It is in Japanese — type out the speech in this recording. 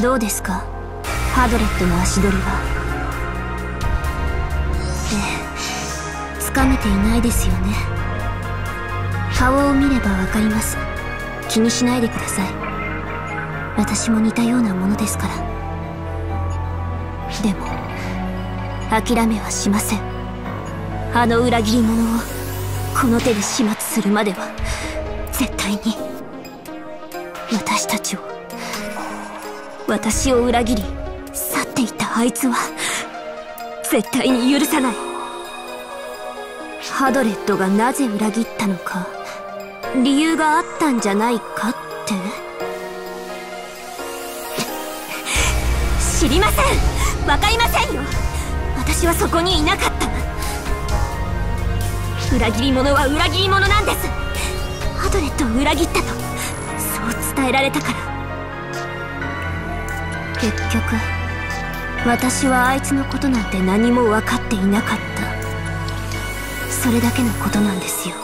どうですか？ハドレットの足取りは？ええつかめていないですよね。顔を見ればわかります。気にしないでください。私も似たようなものですから。でも諦めはしません。あの裏切り者をこの手で始末するまでは絶対に。私たちを私を裏切り去っていったあいつは絶対に許さない。ハドレットがなぜ裏切ったのか理由があったんじゃないかって。知りません。わかりませんよ。私はそこにいなかった。裏切り者は裏切り者なんです。ハドレットを裏切ったとそう伝えられたから。結局私はあいつのことなんて何も分かっていなかった。それだけのことなんですよ。